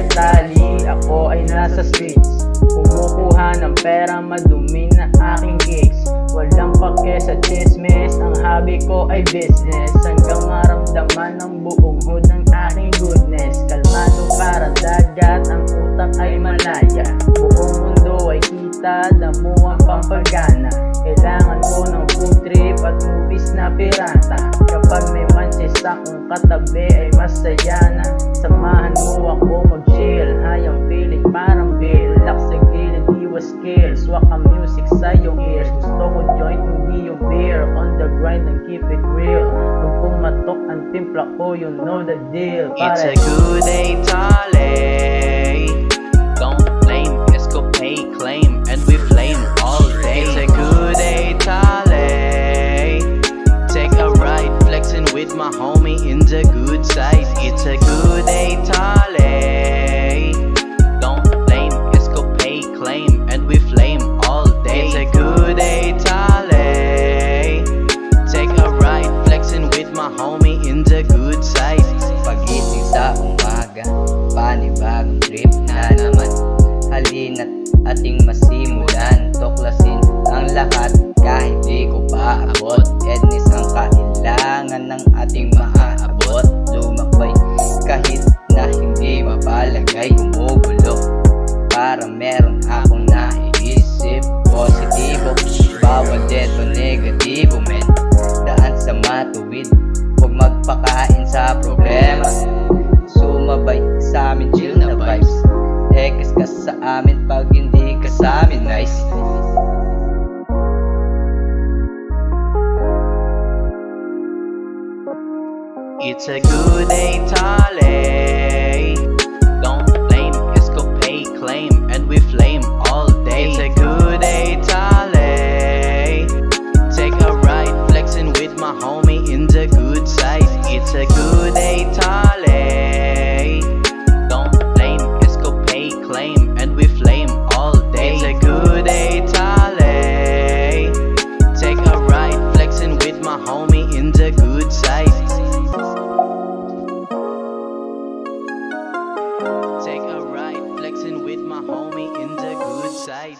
nagagatali Ako ay nasa streets Kumukuha ng pera madumi na aking kicks Walang pake sa chismis. Ang hobby ko ay business. Hanggang maramdaman ng buong hood ng aking goodness. Kalmado para dagat Ang utak ay malaya. Buong mundo ay kita Damo ang pampagana Kailangan ko ng food trip At movies na pirata. Kapag may manches akong katabi Ay masaya na ang music sa iyong ears Gusto ko joint, hindi yung beer On the grind and keep it real Kung pumatok ang timpla ko, you know the deal It's a good day, Tale. Ating masimulan, tuklasin ang lahat kahit di ko pa abot. Ednis ang kailangan ng ating maaabot Lumakbay kahit na hindi mapalagay Gumugulok para meron akong naiisip Positibo, bawal deto negatibo men. Daan sa matuwid, huwag magpakain sa problema. Sumabay sa amin It's a good day. Don't side.